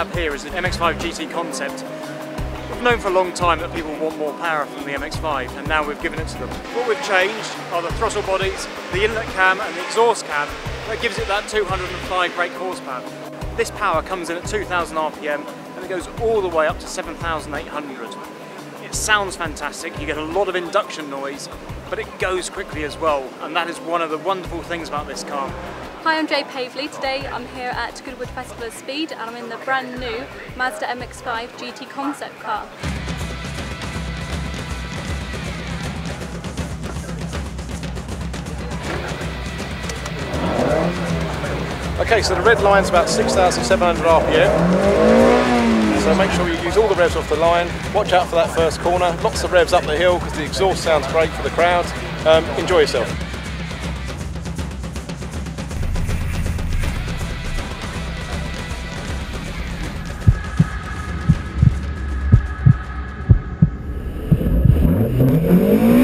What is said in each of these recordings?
is the MX-5 GT concept. We've known for a long time that people want more power from the MX-5 and now we've given it to them. What we've changed are the throttle bodies, the inlet cam and the exhaust cam that gives it that 205 brake horsepower. This power comes in at 2000 RPM and it goes all the way up to 7800. It sounds fantastic, you get a lot of induction noise, but it goes quickly as well and that is one of the wonderful things about this car. Hi, I'm Jade Paveley. Today I'm here at Goodwood Festival of Speed and I'm in the brand new Mazda MX-5 GT concept car. Okay, so the red line's about 6,700 RPM. So make sure you use all the revs off the line. Watch out for that first corner. Lots of revs up the hill because the exhaust sounds great for the crowd. Um, enjoy yourself. Well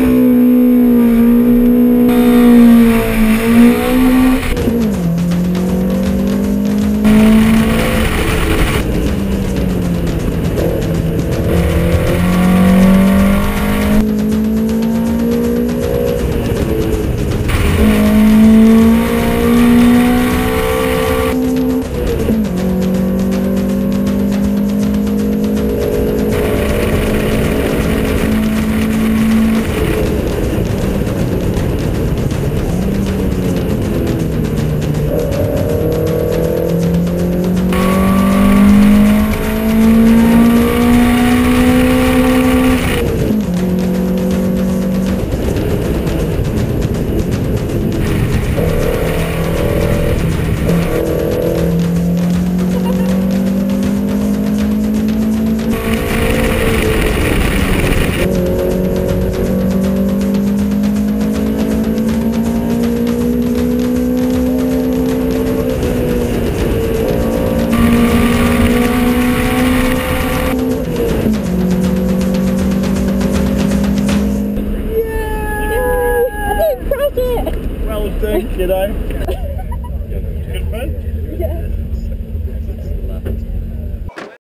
You know. Good man? Yeah.